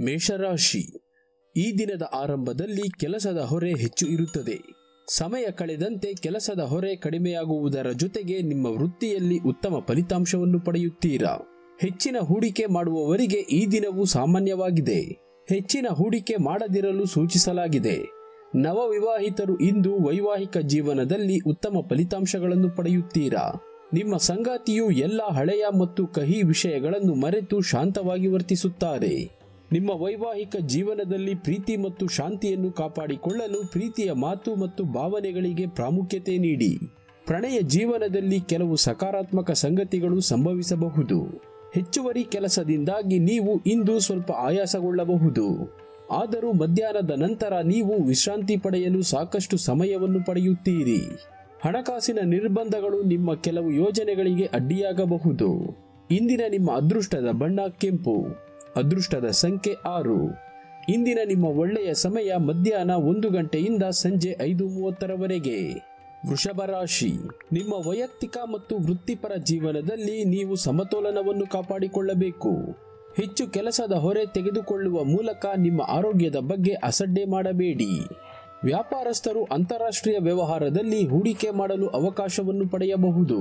ಮೇಷರಾಶಿ. ಈ ದಿನದ ಆರಂಭದಲ್ಲಿ ಕೆಲಸದ ಹೊರೆ ಹೆಚ್ಚು ಇರುತ್ತದೆ. ಸಮಯ ಕಳೆದಂತೆ ಕೆಲಸದ ಹೊರೆ ಕಡಿಮೆಯಾಗುವುದರ ಜೊತೆಗೆ ನಿಮ್ಮ ವೃತ್ತಿಯಲ್ಲಿ ಉತ್ತಮ ಫಲಿತಾಂಶವನ್ನು ಪಡೆಯುತ್ತೀರಾ? ಹೆಚ್ಚಿನ ಹೂಡಿಕೆ ಮಾಡುವವರಿಗೆ ಈ ದಿನವು ಸಾಮಾನ್ಯವಾಗಿದೆ. ಹೆಚ್ಚಿನ ಹೂಡಿಕೆ ಮಾಡದಿರಲು ಸೂಚಿಸಲಾಗಿದೆ. ನವವಿವಾಹಿತರು ಇಂದು ವೈವಾಹಿಕ ಜೀವನದಲ್ಲಿ ಉತ್ತಮ ಫಲಿತಾಂಶಗಳನ್ನು ಪಡೆಯುತ್ತೀರಾ? ನಿಮ್ಮ ಸಂಗಾತಿಯು ಎಲ್ಲ ಹಳೆಯ ಮತ್ತು ಕಹಿ ವಿಷಯಗಳನ್ನು ಮರೆತು ಶಾಂತವಾಗಿ ವರ್ತಿಸುತ್ತಾರೆ. ನಿಮ್ಮ ವೈವಾಹಿಕ ಜೀವನದಲ್ಲಿ ಪ್ರೀತಿ ಮತ್ತು ಶಾಂತಿಯನ್ನು ಕಾಪಾಡಿಕೊಳ್ಳಲು ಪ್ರೀತಿಯ ಮಾತು ಮತ್ತು ಭಾವನೆಗಳಿಗೆ ಪ್ರಾಮುಖ್ಯತೆ ನೀಡಿ. ಪ್ರಣಯ ಜೀವನದಲ್ಲಿ ಕೆಲವು ಸಕಾರಾತ್ಮಕ ಸಂಗತಿಗಳು ಸಂಭವಿಸಬಹುದು. ಹೆಚ್ಚುವರಿ ಕೆಲಸದಿಂದಾಗಿ ನೀವು ಇಂದು ಸ್ವಲ್ಪ ಆಯಾಸಗೊಳ್ಳಬಹುದು. ಆದರೂ ಮಧ್ಯಾಹ್ನದ ನಂತರ ನೀವು ವಿಶ್ರಾಂತಿ ಪಡೆಯಲು ಸಾಕಷ್ಟು ಸಮಯವನ್ನು ಪಡೆಯುತ್ತೀರಿ. ಹಣಕಾಸಿನ ನಿರ್ಬಂಧಗಳು ನಿಮ್ಮ ಕೆಲವು ಯೋಜನೆಗಳಿಗೆ ಅಡ್ಡಿಯಾಗಬಹುದು. ಇಂದಿನ ನಿಮ್ಮ ಅದೃಷ್ಟದ ಬಣ್ಣ ಕೆಂಪು. ಅದೃಷ್ಟದ ಸಂಖ್ಯೆ ಆರು. ಇಂದಿನ ನಿಮ್ಮ ಒಳ್ಳೆಯ ಸಮಯ ಮಧ್ಯಾಹ್ನ ಒಂದು ಗಂಟೆಯಿಂದ ಸಂಜೆ ಐದು ಮೂವತ್ತರವರೆಗೆ. ವೃಷಭ ರಾಶಿ. ನಿಮ್ಮ ವೈಯಕ್ತಿಕ ಮತ್ತು ವೃತ್ತಿಪರ ಜೀವನದಲ್ಲಿ ನೀವು ಸಮತೋಲನವನ್ನು ಕಾಪಾಡಿಕೊಳ್ಳಬೇಕು. ಹೆಚ್ಚು ಕೆಲಸದ ಹೊರೆ ತೆಗೆದುಕೊಳ್ಳುವ ಮೂಲಕ ನಿಮ್ಮ ಆರೋಗ್ಯದ ಬಗ್ಗೆ ಅಸಡ್ಡೆ ಮಾಡಬೇಡಿ. ವ್ಯಾಪಾರಸ್ಥರು ಅಂತಾರಾಷ್ಟ್ರೀಯ ವ್ಯವಹಾರದಲ್ಲಿ ಹೂಡಿಕೆ ಮಾಡಲು ಅವಕಾಶವನ್ನು ಪಡೆಯಬಹುದು.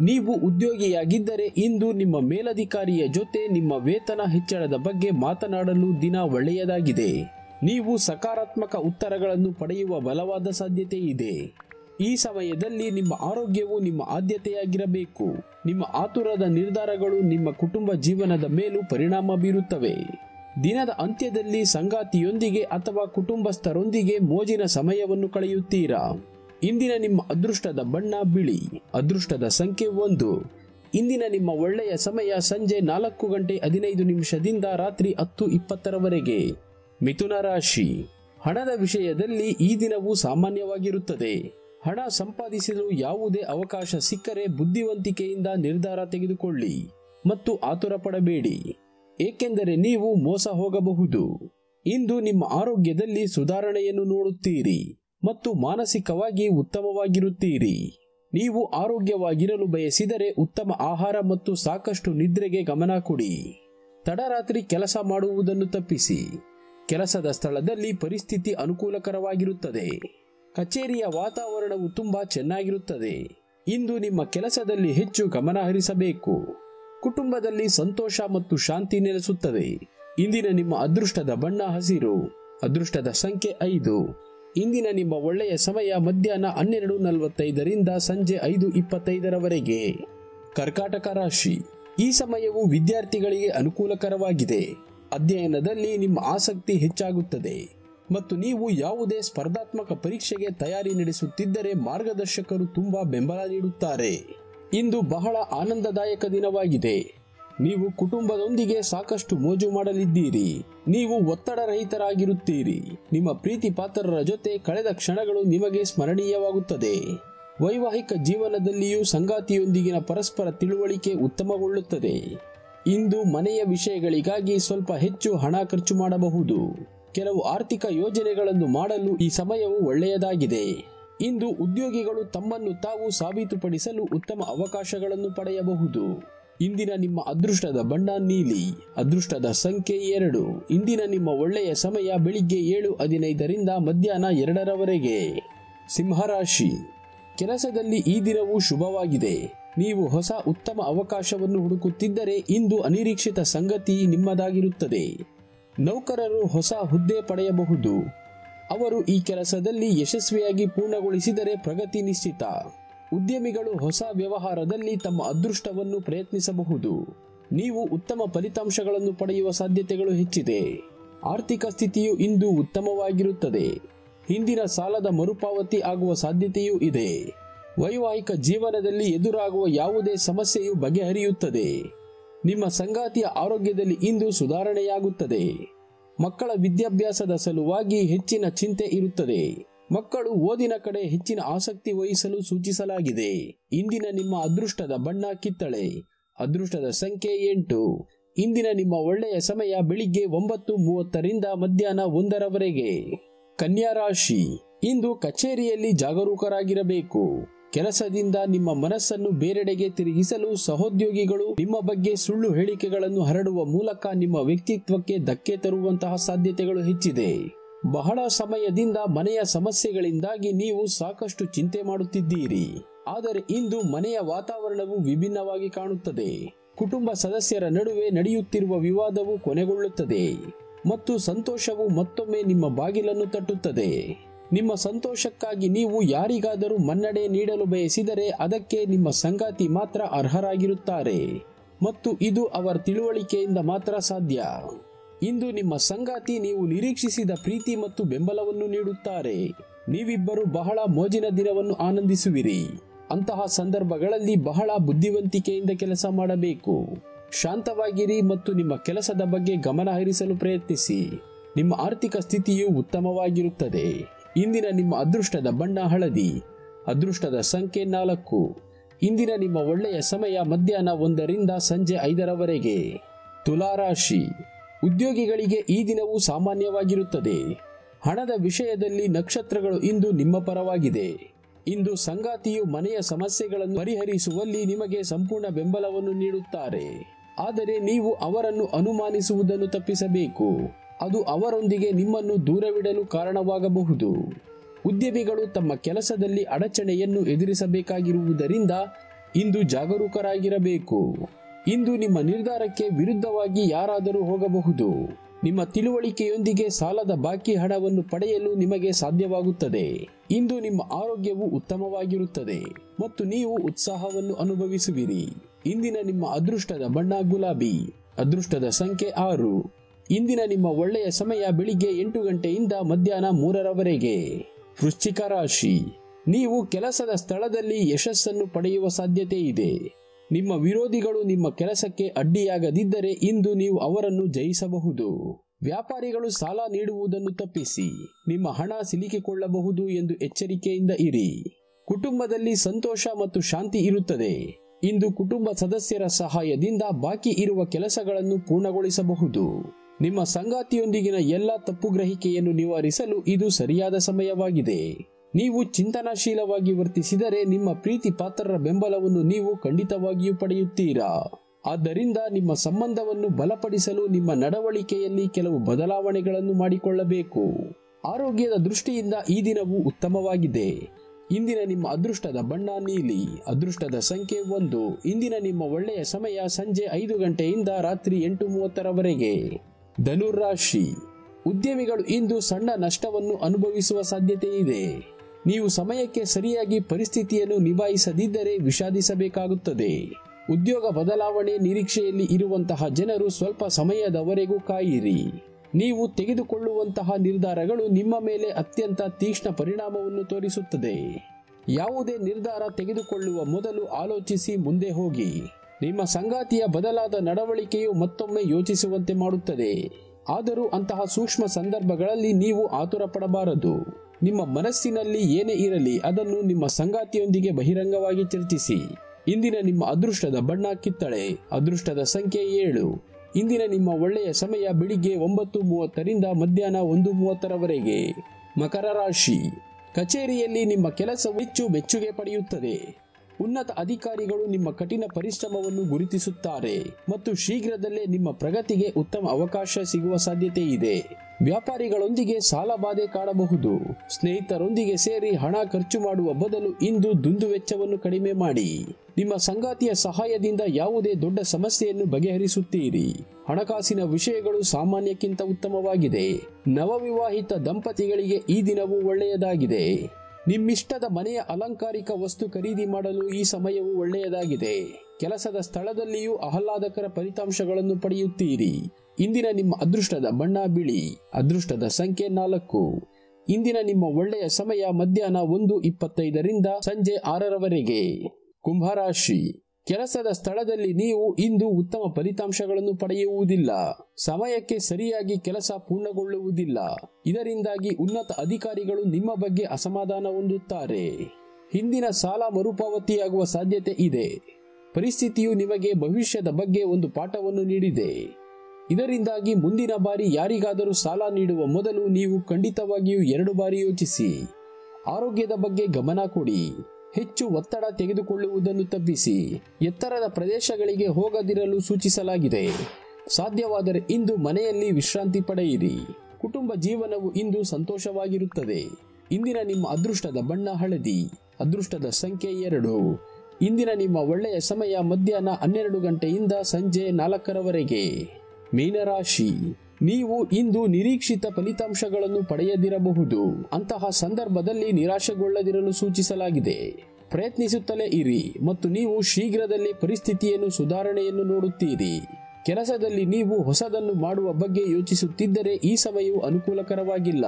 ನೀವು ಉದ್ಯೋಗಿಯಾಗಿದ್ದರೆ ಇಂದು ನಿಮ್ಮ ಮೇಲಧಿಕಾರಿಯ ಜೊತೆ ನಿಮ್ಮ ವೇತನ ಹೆಚ್ಚಳದ ಬಗ್ಗೆ ಮಾತನಾಡಲು ದಿನ ಒಳ್ಳೆಯದಾಗಿದೆ. ನೀವು ಸಕಾರಾತ್ಮಕ ಉತ್ತರಗಳನ್ನು ಪಡೆಯುವ ಬಲವಾದ ಸಾಧ್ಯತೆ ಇದೆ. ಈ ಸಮಯದಲ್ಲಿ ನಿಮ್ಮ ಆರೋಗ್ಯವು ನಿಮ್ಮ ಆದ್ಯತೆಯಾಗಿರಬೇಕು. ನಿಮ್ಮ ಆತುರದ ನಿರ್ಧಾರಗಳು ನಿಮ್ಮ ಕುಟುಂಬ ಜೀವನದ ಮೇಲೂ ಪರಿಣಾಮ ಬೀರುತ್ತವೆ. ದಿನದ ಅಂತ್ಯದಲ್ಲಿ ಸಂಗಾತಿಯೊಂದಿಗೆ ಅಥವಾ ಕುಟುಂಬಸ್ಥರೊಂದಿಗೆ ಮೋಜಿನ ಸಮಯವನ್ನು ಕಳೆಯುತ್ತೀರಾ? ಇಂದಿನ ನಿಮ್ಮ ಅದೃಷ್ಟದ ಬಣ್ಣ ಬಿಳಿ, ಅದೃಷ್ಟದ ಸಂಖ್ಯೆ ಒಂದು. ಇಂದಿನ ನಿಮ್ಮ ಒಳ್ಳೆಯ ಸಮಯ ಸಂಜೆ ನಾಲ್ಕು ಗಂಟೆ ಹದಿನೈದು ನಿಮಿಷದಿಂದ ರಾತ್ರಿ ಹತ್ತು ಇಪ್ಪತ್ತರವರೆಗೆ. ಮಿಥುನ ರಾಶಿ. ಹಣದ ವಿಷಯದಲ್ಲಿ ಈ ದಿನವು ಸಾಮಾನ್ಯವಾಗಿರುತ್ತದೆ. ಹಣ ಸಂಪಾದಿಸಲು ಯಾವುದೇ ಅವಕಾಶ ಸಿಕ್ಕರೆ ಬುದ್ಧಿವಂತಿಕೆಯಿಂದ ನಿರ್ಧಾರ ತೆಗೆದುಕೊಳ್ಳಿ. ಮತ್ತು ಆತುರ ಪಡಬೇಡಿ ಏಕೆಂದರೆ ನೀವು ಮೋಸ ಹೋಗಬಹುದು. ಇಂದು ನಿಮ್ಮ ಆರೋಗ್ಯದಲ್ಲಿ ಸುಧಾರಣೆಯನ್ನು ನೋಡುತ್ತೀರಿ ಮತ್ತು ಮಾನಸಿಕವಾಗಿ ಉತ್ತಮವಾಗಿರುತ್ತೀರಿ. ನೀವು ಆರೋಗ್ಯವಾಗಿರಲು ಬಯಸಿದರೆ ಉತ್ತಮ ಆಹಾರ ಮತ್ತು ಸಾಕಷ್ಟು ನಿದ್ರೆಗೆ ಗಮನ ಕೊಡಿ. ತಡರಾತ್ರಿ ಕೆಲಸ ಮಾಡುವುದನ್ನು ತಪ್ಪಿಸಿ. ಕೆಲಸದ ಸ್ಥಳದಲ್ಲಿ ಪರಿಸ್ಥಿತಿ ಅನುಕೂಲಕರವಾಗಿರುತ್ತದೆ. ಕಚೇರಿಯ ವಾತಾವರಣವು ತುಂಬಾ ಚೆನ್ನಾಗಿರುತ್ತದೆ. ಇಂದು ನಿಮ್ಮ ಕೆಲಸದಲ್ಲಿ ಹೆಚ್ಚು ಗಮನ ಹರಿಸಬೇಕು. ಕುಟುಂಬದಲ್ಲಿ ಸಂತೋಷ ಮತ್ತು ಶಾಂತಿ ನೆಲೆಸುತ್ತದೆ. ಇಂದಿನ ನಿಮ್ಮ ಅದೃಷ್ಟದ ಬಣ್ಣ ಹಸಿರು, ಅದೃಷ್ಟದ ಸಂಖ್ಯೆ ಐದು. ಇಂದಿನ ನಿಮ್ಮ ಒಳ್ಳೆಯ ಸಮಯ ಮಧ್ಯಾಹ್ನ ಹನ್ನೆರಡು ನಲವತ್ತೈದರಿಂದ ಸಂಜೆ ಐದು ಇಪ್ಪತ್ತೈದರವರೆಗೆ. ಕರ್ಕಾಟಕ ರಾಶಿ. ಈ ಸಮಯವು ವಿದ್ಯಾರ್ಥಿಗಳಿಗೆ ಅನುಕೂಲಕರವಾಗಿದೆ. ಅಧ್ಯಯನದಲ್ಲಿ ನಿಮ್ಮ ಆಸಕ್ತಿ ಹೆಚ್ಚಾಗುತ್ತದೆ. ಮತ್ತು ನೀವು ಯಾವುದೇ ಸ್ಪರ್ಧಾತ್ಮಕ ಪರೀಕ್ಷೆಗೆ ತಯಾರಿ ನಡೆಸುತ್ತಿದ್ದರೆ ಮಾರ್ಗದರ್ಶಕರು ತುಂಬಾ ಬೆಂಬಲ ನೀಡುತ್ತಾರೆ. ಇಂದು ಬಹಳ ಆನಂದದಾಯಕ ದಿನವಾಗಿದೆ. ನೀವು ಕುಟುಂಬದೊಂದಿಗೆ ಸಾಕಷ್ಟು ಮೋಜು ಮಾಡಲಿದ್ದೀರಿ. ನೀವು ಒತ್ತಡ ರಹಿತರಾಗಿರುತ್ತೀರಿ. ನಿಮ್ಮ ಪ್ರೀತಿ ಪಾತ್ರರ ಜೊತೆ ಕಳೆದ ಕ್ಷಣಗಳು ನಿಮಗೆ ಸ್ಮರಣೀಯವಾಗುತ್ತದೆ. ವೈವಾಹಿಕ ಜೀವನದಲ್ಲಿಯೂ ಸಂಗಾತಿಯೊಂದಿಗಿನ ಪರಸ್ಪರ ತಿಳುವಳಿಕೆ ಉತ್ತಮಗೊಳ್ಳುತ್ತದೆ. ಇಂದು ಮನೆಯ ವಿಷಯಗಳಿಗಾಗಿ ಸ್ವಲ್ಪ ಹೆಚ್ಚು ಹಣ ಖರ್ಚು ಮಾಡಬಹುದು. ಕೆಲವು ಆರ್ಥಿಕ ಯೋಜನೆಗಳನ್ನು ಮಾಡಲು ಈ ಸಮಯವು ಒಳ್ಳೆಯದಾಗಿದೆ. ಇಂದು ಉದ್ಯೋಗಿಗಳು ತಮ್ಮನ್ನು ತಾವು ಸಾಬೀತುಪಡಿಸಲು ಉತ್ತಮ ಅವಕಾಶಗಳನ್ನು ಪಡೆಯಬಹುದು. ಇಂದಿನ ನಿಮ್ಮ ಅದೃಷ್ಟದ ಬಣ್ಣ ನೀಲಿ, ಅದೃಷ್ಟದ ಸಂಖ್ಯೆ ಎರಡು. ಇಂದಿನ ನಿಮ್ಮ ಒಳ್ಳೆಯ ಸಮಯ ಬೆಳಿಗ್ಗೆ ಏಳು ಹದಿನೈದರಿಂದ ಮಧ್ಯಾಹ್ನ ಎರಡರವರೆಗೆ. ಸಿಂಹರಾಶಿ. ಕೆಲಸದಲ್ಲಿ ಈ ದಿನವು ಶುಭವಾಗಿದೆ. ನೀವು ಹೊಸ ಉತ್ತಮ ಅವಕಾಶವನ್ನು ಹುಡುಕುತ್ತಿದ್ದರೆ ಇಂದು ಅನಿರೀಕ್ಷಿತ ಸಂಗತಿ ನಿಮ್ಮದಾಗಿರುತ್ತದೆ. ನೌಕರರು ಹೊಸ ಹುದ್ದೆ ಪಡೆಯಬಹುದು. ಅವರು ಈ ಕೆಲಸದಲ್ಲಿ ಯಶಸ್ವಿಯಾಗಿ ಪೂರ್ಣಗೊಳಿಸಿದರೆ ಪ್ರಗತಿ ನಿಶ್ಚಿತ. ಉದ್ಯಮಿಗಳು ಹೊಸ ವ್ಯವಹಾರದಲ್ಲಿ ತಮ್ಮ ಅದೃಷ್ಟವನ್ನು ಪ್ರಯತ್ನಿಸಬಹುದು. ನೀವು ಉತ್ತಮ ಫಲಿತಾಂಶಗಳನ್ನು ಪಡೆಯುವ ಸಾಧ್ಯತೆಗಳು ಹೆಚ್ಚಿದೆ. ಆರ್ಥಿಕ ಸ್ಥಿತಿಯು ಇಂದು ಉತ್ತಮವಾಗಿರುತ್ತದೆ. ಹಿಂದಿನ ಸಾಲದ ಮರುಪಾವತಿ ಆಗುವ ಸಾಧ್ಯತೆಯೂ ಇದೆ. ವೈವಾಹಿಕ ಜೀವನದಲ್ಲಿ ಎದುರಾಗುವ ಯಾವುದೇ ಸಮಸ್ಯೆಯು ಬಗೆಹರಿಯುತ್ತದೆ. ನಿಮ್ಮ ಸಂಗಾತಿಯ ಆರೋಗ್ಯದಲ್ಲಿ ಇಂದು ಸುಧಾರಣೆಯಾಗುತ್ತದೆ. ಮಕ್ಕಳ ವಿದ್ಯಾಭ್ಯಾಸದ ಸಲುವಾಗಿ ಹೆಚ್ಚಿನ ಚಿಂತೆ ಇರುತ್ತದೆ. ಮಕ್ಕಳು ಓದಿನ ಕಡೆ ಹೆಚ್ಚಿನ ಆಸಕ್ತಿ ವಹಿಸಲು ಸೂಚಿಸಲಾಗಿದೆ. ಇಂದಿನ ನಿಮ್ಮ ಅದೃಷ್ಟದ ಬಣ್ಣ ಕಿತ್ತಳೆ. ಅದೃಷ್ಟದ ಸಂಖ್ಯೆ ಎಂಟು. ಇಂದಿನ ನಿಮ್ಮ ಒಳ್ಳೆಯ ಸಮಯ ಬೆಳಿಗ್ಗೆ ಒಂಬತ್ತು ಮೂವತ್ತರಿಂದ ಮಧ್ಯಾಹ್ನ ಒಂದರವರೆಗೆ. ಕನ್ಯಾ ರಾಶಿ. ಇಂದು ಕಚೇರಿಯಲ್ಲಿ ಜಾಗರೂಕರಾಗಿರಬೇಕು. ಕೆಲಸದಿಂದ ನಿಮ್ಮ ಮನಸ್ಸನ್ನು ಬೇರೆಡೆಗೆ ತಿರುಗಿಸಲು ಸಹೋದ್ಯೋಗಿಗಳು ನಿಮ್ಮ ಬಗ್ಗೆ ಸುಳ್ಳು ಹೇಳಿಕೆಗಳನ್ನು ಹರಡುವ ಮೂಲಕ ನಿಮ್ಮ ವ್ಯಕ್ತಿತ್ವಕ್ಕೆ ಧಕ್ಕೆ ತರುವಂತಹ ಸಾಧ್ಯತೆಗಳು ಹೆಚ್ಚಿದೆ. ಬಹಳ ಸಮಯದಿಂದ ಮನೆಯ ಸಮಸ್ಯೆಗಳಿಂದಾಗಿ ನೀವು ಸಾಕಷ್ಟು ಚಿಂತೆ ಮಾಡುತ್ತಿದ್ದೀರಿ. ಆದರೆ ಇಂದು ಮನೆಯ ವಾತಾವರಣವು ವಿಭಿನ್ನವಾಗಿ ಕಾಣುತ್ತದೆ. ಕುಟುಂಬ ಸದಸ್ಯರ ನಡುವೆ ನಡೆಯುತ್ತಿರುವ ವಿವಾದವು ಕೊನೆಗೊಳ್ಳುತ್ತದೆ. ಮತ್ತು ಸಂತೋಷವು ಮತ್ತೊಮ್ಮೆ ನಿಮ್ಮ ಬಾಗಿಲನ್ನು ತಟ್ಟುತ್ತದೆ. ನಿಮ್ಮ ಸಂತೋಷಕ್ಕಾಗಿ ನೀವು ಯಾರಿಗಾದರೂ ಮನ್ನಣೆ ನೀಡಲು ಬಯಸಿದರೆ ಅದಕ್ಕೆ ನಿಮ್ಮ ಸಂಗಾತಿ ಮಾತ್ರ ಅರ್ಹರಾಗಿರುತ್ತಾರೆ. ಮತ್ತು ಇದು ಅವರ ತಿಳುವಳಿಕೆಯಿಂದ ಮಾತ್ರ ಸಾಧ್ಯ. ಇಂದು ನಿಮ್ಮ ಸಂಗಾತಿ ನೀವು ನಿರೀಕ್ಷಿಸಿದ ಪ್ರೀತಿ ಮತ್ತು ಬೆಂಬಲವನ್ನು ನೀಡುತ್ತಾರೆ. ನೀವಿಬ್ಬರು ಬಹಳ ಮೋಜಿನ ದಿನವನ್ನು ಆನಂದಿಸುವಿರಿ. ಅಂತಹ ಸಂದರ್ಭಗಳಲ್ಲಿ ಬಹಳ ಬುದ್ಧಿವಂತಿಕೆಯಿಂದ ಕೆಲಸ ಮಾಡಬೇಕು. ಶಾಂತವಾಗಿರಿ ಮತ್ತು ನಿಮ್ಮ ಕೆಲಸದ ಬಗ್ಗೆ ಗಮನ ಹರಿಸಲು ಪ್ರಯತ್ನಿಸಿ. ನಿಮ್ಮ ಆರ್ಥಿಕ ಸ್ಥಿತಿಯು ಉತ್ತಮವಾಗಿರುತ್ತದೆ. ಇಂದಿನ ನಿಮ್ಮ ಅದೃಷ್ಟದ ಬಣ್ಣ ಹಳದಿ, ಅದೃಷ್ಟದ ಸಂಖ್ಯೆ ನಾಲ್ಕು. ಇಂದಿನ ನಿಮ್ಮ ಒಳ್ಳೆಯ ಸಮಯ ಮಧ್ಯಾಹ್ನ ಒಂದರಿಂದ ಸಂಜೆ ಐದರವರೆಗೆ. ತುಲಾರಾಶಿ, ಉದ್ಯೋಗಿಗಳಿಗೆ ಈ ದಿನವೂ ಸಾಮಾನ್ಯವಾಗಿರುತ್ತದೆ. ಹಣದ ವಿಷಯದಲ್ಲಿ ನಕ್ಷತ್ರಗಳು ಇಂದು ನಿಮ್ಮ ಪರವಾಗಿದೆ. ಇಂದು ಸಂಗಾತಿಯು ಮನೆಯ ಸಮಸ್ಯೆಗಳನ್ನು ಪರಿಹರಿಸುವಲ್ಲಿ ನಿಮಗೆ ಸಂಪೂರ್ಣ ಬೆಂಬಲವನ್ನು ನೀಡುತ್ತಾರೆ. ಆದರೆ ನೀವು ಅವರನ್ನು ಅನುಮಾನಿಸುವುದನ್ನು ತಪ್ಪಿಸಬೇಕು. ಅದು ಅವರೊಂದಿಗೆ ನಿಮ್ಮನ್ನು ದೂರವಿಡಲು ಕಾರಣವಾಗಬಹುದು. ಉದ್ಯಮಿಗಳು ತಮ್ಮ ಕೆಲಸದಲ್ಲಿ ಅಡಚಣೆಯನ್ನು ಎದುರಿಸಬೇಕಾಗಿರುವುದರಿಂದ ಇಂದು ಜಾಗರೂಕರಾಗಿರಬೇಕು. ಇಂದು ನಿಮ್ಮ ನಿರ್ಧಾರಕ್ಕೆ ವಿರುದ್ಧವಾಗಿ ಯಾರಾದರೂ ಹೋಗಬಹುದು. ನಿಮ್ಮ ತಿಳುವಳಿಕೆಯೊಂದಿಗೆ ಸಾಲದ ಬಾಕಿ ಹಣವನ್ನು ಪಡೆಯಲು ನಿಮಗೆ ಸಾಧ್ಯವಾಗುತ್ತದೆ. ಇಂದು ನಿಮ್ಮ ಆರೋಗ್ಯವು ಉತ್ತಮವಾಗಿರುತ್ತದೆ ಮತ್ತು ನೀವು ಉತ್ಸಾಹವನ್ನು ಅನುಭವಿಸುವಿರಿ. ಇಂದಿನ ನಿಮ್ಮ ಅದೃಷ್ಟದ ಬಣ್ಣ ಗುಲಾಬಿ, ಅದೃಷ್ಟದ ಸಂಖ್ಯೆ ಆರು. ಇಂದಿನ ನಿಮ್ಮ ಒಳ್ಳೆಯ ಸಮಯ ಬೆಳಿಗ್ಗೆ ಎಂಟು ಗಂಟೆಯಿಂದ ಮಧ್ಯಾಹ್ನ ಮೂರರವರೆಗೆ. ವೃಶ್ಚಿಕ ರಾಶಿ. ನೀವು ಕೆಲಸದ ಸ್ಥಳದಲ್ಲಿ ಯಶಸ್ಸನ್ನು ಪಡೆಯುವ ಸಾಧ್ಯತೆ ಇದೆ. ನಿಮ್ಮ ವಿರೋಧಿಗಳು ನಿಮ್ಮ ಕೆಲಸಕ್ಕೆ ಅಡ್ಡಿಯಾಗದಿದ್ದರೆ ಇಂದು ನೀವು ಅವರನ್ನು ಜಯಿಸಬಹುದು. ವ್ಯಾಪಾರಿಗಳು ಸಾಲ ನೀಡುವುದನ್ನು ತಪ್ಪಿಸಿ. ನಿಮ್ಮ ಹಣ ಸಿಲುಕಿಕೊಳ್ಳಬಹುದು ಎಂದು ಎಚ್ಚರಿಕೆಯಿಂದ ಇರಿ. ಕುಟುಂಬದಲ್ಲಿ ಸಂತೋಷ ಮತ್ತು ಶಾಂತಿ ಇರುತ್ತದೆ. ಇಂದು ಕುಟುಂಬ ಸದಸ್ಯರ ಸಹಾಯದಿಂದ ಬಾಕಿ ಇರುವ ಕೆಲಸಗಳನ್ನು ಪೂರ್ಣಗೊಳಿಸಬಹುದು. ನಿಮ್ಮ ಸಂಗಾತಿಯೊಂದಿಗಿನ ಎಲ್ಲ ತಪ್ಪುಗ್ರಹಿಕೆಯನ್ನು ನಿವಾರಿಸಲು ಇದು ಸರಿಯಾದ ಸಮಯವಾಗಿದೆ. ನೀವು ಚಿಂತನಾಶೀಲವಾಗಿ ವರ್ತಿಸಿದರೆ ನಿಮ್ಮ ಪ್ರೀತಿ ಪಾತ್ರರ ಬೆಂಬಲವನ್ನು ನೀವು ಖಂಡಿತವಾಗಿಯೂ ಪಡೆಯುತ್ತೀರಾ? ಆದ್ದರಿಂದ ನಿಮ್ಮ ಸಂಬಂಧವನ್ನು ಬಲಪಡಿಸಲು ನಿಮ್ಮ ನಡವಳಿಕೆಯಲ್ಲಿ ಕೆಲವು ಬದಲಾವಣೆಗಳನ್ನು ಮಾಡಿಕೊಳ್ಳಬೇಕು. ಆರೋಗ್ಯದ ದೃಷ್ಟಿಯಿಂದ ಈ ದಿನವು ಉತ್ತಮವಾಗಿದೆ. ಇಂದಿನ ನಿಮ್ಮ ಅದೃಷ್ಟದ ಬಣ್ಣ ನೀಲಿ, ಅದೃಷ್ಟದ ಸಂಖ್ಯೆ ಒಂದು. ಇಂದಿನ ನಿಮ್ಮ ಒಳ್ಳೆಯ ಸಮಯ ಸಂಜೆ ಐದು ಗಂಟೆಯಿಂದ ರಾತ್ರಿ ಎಂಟು ಮೂವತ್ತರವರೆಗೆ. ಧನುರಾಶಿ ಉದ್ಯಮಿಗಳು ಇಂದು ಸಣ್ಣ ನಷ್ಟವನ್ನು ಅನುಭವಿಸುವ ಸಾಧ್ಯತೆ ಇದೆ ನೀವು ಸಮಯಕ್ಕೆ ಸರಿಯಾಗಿ ಪರಿಸ್ಥಿತಿಯನ್ನು ನಿಭಾಯಿಸದಿದ್ದರೆ ವಿಷಾದಿಸಬೇಕಾಗುತ್ತದೆ. ಉದ್ಯೋಗ ಬದಲಾವಣೆ ನಿರೀಕ್ಷೆಯಲ್ಲಿ ಇರುವಂತಹ ಜನರು ಸ್ವಲ್ಪ ಸಮಯದವರೆಗೂ ಕಾಯಿರಿ. ನೀವು ತೆಗೆದುಕೊಳ್ಳುವಂತಹ ನಿರ್ಧಾರಗಳು ನಿಮ್ಮ ಮೇಲೆ ಅತ್ಯಂತ ತೀಕ್ಷ್ಣ ಪರಿಣಾಮವನ್ನು ತೋರಿಸುತ್ತದೆ. ಯಾವುದೇ ನಿರ್ಧಾರ ತೆಗೆದುಕೊಳ್ಳುವ ಮೊದಲು ಆಲೋಚಿಸಿ ಮುಂದೆ ಹೋಗಿ. ನಿಮ್ಮ ಸಂಗಾತಿಯ ಬದಲಾದ ನಡವಳಿಕೆಯು ಮತ್ತೊಮ್ಮೆ ಯೋಚಿಸುವಂತೆ ಮಾಡುತ್ತದೆ. ಆದರೂ ಅಂತಹ ಸೂಕ್ಷ್ಮ ಸಂದರ್ಭಗಳಲ್ಲಿ ನೀವು ಆತುರ ಪಡಬಾರದು ನಿಮ್ಮ ಮನಸ್ಸಿನಲ್ಲಿ ಏನೇ ಇರಲಿ, ಅದನ್ನು ನಿಮ್ಮ ಸಂಗಾತಿಯೊಂದಿಗೆ ಬಹಿರಂಗವಾಗಿ ಚರ್ಚಿಸಿ. ಇಂದಿನ ನಿಮ್ಮ ಅದೃಷ್ಟದ ಬಣ್ಣ ಕಿತ್ತಳೆ, ಅದೃಷ್ಟದ ಸಂಖ್ಯೆ ಏಳು. ಇಂದಿನ ನಿಮ್ಮ ಒಳ್ಳೆಯ ಸಮಯ ಬೆಳಿಗ್ಗೆ ಒಂಬತ್ತು ಮೂವತ್ತರಿಂದ ಮಧ್ಯಾಹ್ನ ಒಂದು ಮೂವತ್ತರವರೆಗೆ. ಮಕರ ರಾಶಿ. ಕಚೇರಿಯಲ್ಲಿ ನಿಮ್ಮ ಕೆಲಸ ಹೆಚ್ಚು ಮೆಚ್ಚುಗೆ ಪಡೆಯುತ್ತದೆ. ಉನ್ನತ ಅಧಿಕಾರಿಗಳು ನಿಮ್ಮ ಕಠಿಣ ಪರಿಶ್ರಮವನ್ನು ಗುರುತಿಸುತ್ತಾರೆ ಮತ್ತು ಶೀಘ್ರದಲ್ಲೇ ನಿಮ್ಮ ಪ್ರಗತಿಗೆ ಉತ್ತಮ ಅವಕಾಶ ಸಿಗುವ ಸಾಧ್ಯತೆ ಇದೆ. ವ್ಯಾಪಾರಿಗಳೊಂದಿಗೆ ಸಾಲಬಾಧೆ ಕಾಣಬಹುದು. ಸ್ನೇಹಿತರೊಂದಿಗೆ ಸೇರಿ ಹಣ ಖರ್ಚು ಮಾಡುವ ಬದಲು ಇಂದು ದುಂದು ವೆಚ್ಚವನ್ನು ಕಡಿಮೆ ಮಾಡಿ. ನಿಮ್ಮ ಸಂಗಾತಿಯ ಸಹಾಯದಿಂದ ಯಾವುದೇ ದೊಡ್ಡ ಸಮಸ್ಯೆಯನ್ನು ಬಗೆಹರಿಸುತ್ತೀರಿ. ಹಣಕಾಸಿನ ವಿಷಯಗಳು ಸಾಮಾನ್ಯಕ್ಕಿಂತ ಉತ್ತಮವಾಗಿದೆ. ನವವಿವಾಹಿತ ದಂಪತಿಗಳಿಗೆ ಈ ದಿನವೂ ಒಳ್ಳೆಯದಾಗಿದೆ. ನಿಮ್ಮಿಷ್ಟದ ಮನೆಯ ಅಲಂಕಾರಿಕ ವಸ್ತು ಖರೀದಿ ಮಾಡಲು ಈ ಸಮಯವು ಒಳ್ಳೆಯದಾಗಿದೆ. ಕೆಲಸದ ಸ್ಥಳದಲ್ಲಿಯೂ ಆಹ್ಲಾದಕರ ಫಲಿತಾಂಶಗಳನ್ನು ಪಡೆಯುತ್ತೀರಿ. ಇಂದಿನ ನಿಮ್ಮ ಅದೃಷ್ಟದ ಬಣ್ಣ ಬಿಳಿ, ಅದೃಷ್ಟದ ಸಂಖ್ಯೆ ನಾಲ್ಕು. ಇಂದಿನ ನಿಮ್ಮ ಒಳ್ಳೆಯ ಸಮಯ ಮಧ್ಯಾಹ್ನ ಒಂದು ಇಪ್ಪತ್ತೈದರಿಂದ ಸಂಜೆ ಆರರವರೆಗೆ. ಕುಂಭರಾಶಿ ಕೆಲಸದ ಸ್ಥಳದಲ್ಲಿ ನೀವು ಇಂದು ಉತ್ತಮ ಫಲಿತಾಂಶಗಳನ್ನು ಪಡೆಯುವುದಿಲ್ಲ. ಸಮಯಕ್ಕೆ ಸರಿಯಾಗಿ ಕೆಲಸ ಪೂರ್ಣಗೊಳ್ಳುವುದಿಲ್ಲ. ಇದರಿಂದಾಗಿ ಉನ್ನತ ಅಧಿಕಾರಿಗಳು ನಿಮ್ಮ ಬಗ್ಗೆ ಅಸಮಾಧಾನ ಹೊಂದುತ್ತಾರೆ. ಹಿಂದಿನ ಸಾಲ ಮರುಪಾವತಿಯಾಗುವ ಸಾಧ್ಯತೆ ಇದೆ. ಪರಿಸ್ಥಿತಿಯು ನಿಮಗೆ ಭವಿಷ್ಯದ ಬಗ್ಗೆ ಒಂದು ಪಾಠವನ್ನು ನೀಡಿದೆ. ಇದರಿಂದಾಗಿ ಮುಂದಿನ ಬಾರಿ ಯಾರಿಗಾದರೂ ಸಾಲ ನೀಡುವ ಮೊದಲು ನೀವು ಖಂಡಿತವಾಗಿಯೂ ಎರಡು ಬಾರಿ ಯೋಚಿಸಿ. ಆರೋಗ್ಯದ ಬಗ್ಗೆ ಗಮನ ಕೊಡಿ. ಹೆಚ್ಚು ಒತ್ತಡ ತೆಗೆದುಕೊಳ್ಳುವುದನ್ನು ತಪ್ಪಿಸಿ ಎತ್ತರದ ಪ್ರದೇಶಗಳಿಗೆ ಹೋಗದಿರಲು ಸೂಚಿಸಲಾಗಿದೆ. ಸಾಧ್ಯವಾದರೆ ಇಂದು ಮನೆಯಲ್ಲಿ ವಿಶ್ರಾಂತಿ ಪಡೆಯಿರಿ. ಕುಟುಂಬ ಜೀವನವು ಇಂದು ಸಂತೋಷವಾಗಿರುತ್ತದೆ. ಇಂದಿನ ನಿಮ್ಮ ಅದೃಷ್ಟದ ಬಣ್ಣ ಹಳದಿ, ಅದೃಷ್ಟದ ಸಂಖ್ಯೆ ಎರಡು. ಇಂದಿನ ನಿಮ್ಮ ಒಳ್ಳೆಯ ಸಮಯ ಮಧ್ಯಾಹ್ನ ಹನ್ನೆರಡು ಗಂಟೆಯಿಂದ ಸಂಜೆ ನಾಲ್ಕರವರೆಗೆ. ಮೀನರಾಶಿ ನೀವು ಇಂದು ನಿರೀಕ್ಷಿತ ಫಲಿತಾಂಶಗಳನ್ನು ಪಡೆಯದಿರಬಹುದು. ಅಂತಹ ಸಂದರ್ಭದಲ್ಲಿ ನಿರಾಶೆಗೊಳ್ಳದಿರಲು ಸೂಚಿಸಲಾಗಿದೆ. ಪ್ರಯತ್ನಿಸುತ್ತಲೇ ಇರಿ ಮತ್ತು ನೀವು ಶೀಘ್ರದಲ್ಲಿ ಪರಿಸ್ಥಿತಿಯನ್ನು ಸುಧಾರಣೆಯನ್ನು ನೋಡುತ್ತೀರಿ. ಕೆಲಸದಲ್ಲಿ ನೀವು ಹೊಸದನ್ನು ಮಾಡುವ ಬಗ್ಗೆ ಯೋಚಿಸುತ್ತಿದ್ದರೆ ಈ ಸಮಯವು ಅನುಕೂಲಕರವಾಗಿಲ್ಲ.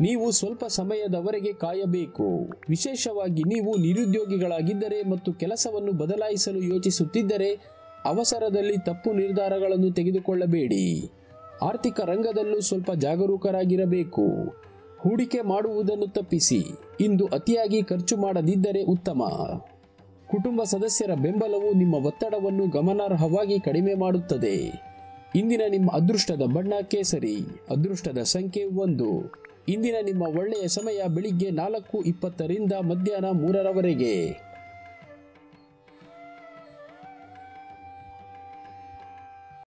ನೀವು ಸ್ವಲ್ಪ ಸಮಯದವರೆಗೆ ಕಾಯಬೇಕು. ವಿಶೇಷವಾಗಿ ನೀವು ನಿರುದ್ಯೋಗಿಗಳಾಗಿದ್ದರೆ ಮತ್ತು ಕೆಲಸವನ್ನು ಬದಲಾಯಿಸಲು ಯೋಚಿಸುತ್ತಿದ್ದರೆ ಅವಸರದಲ್ಲಿ ತಪ್ಪು ನಿರ್ಧಾರಗಳನ್ನು ತೆಗೆದುಕೊಳ್ಳಬೇಡಿ. ಆರ್ಥಿಕ ರಂಗದಲ್ಲೂ ಸ್ವಲ್ಪ ಜಾಗರೂಕರಾಗಿರಬೇಕು. ಹೂಡಿಕೆ ಮಾಡುವುದನ್ನು ತಪ್ಪಿಸಿ. ಇಂದು ಅತಿಯಾಗಿ ಖರ್ಚು ಮಾಡದಿದ್ದರೆ ಉತ್ತಮ. ಕುಟುಂಬ ಸದಸ್ಯರ ಬೆಂಬಲವು ನಿಮ್ಮ ಒತ್ತಡವನ್ನು ಗಮನಾರ್ಹವಾಗಿ ಕಡಿಮೆ ಮಾಡುತ್ತದೆ. ಇಂದಿನ ನಿಮ್ಮ ಅದೃಷ್ಟದ ಬಣ್ಣ ಕೇಸರಿ, ಅದೃಷ್ಟದ ಸಂಖ್ಯೆ ಒಂದು. ಇಂದಿನ ನಿಮ್ಮ ಒಳ್ಳೆಯ ಸಮಯ ಬೆಳಿಗ್ಗೆ ನಾಲ್ಕು ಇಪ್ಪತ್ತರಿಂದ ಮಧ್ಯಾಹ್ನ ಮೂರರವರೆಗೆ.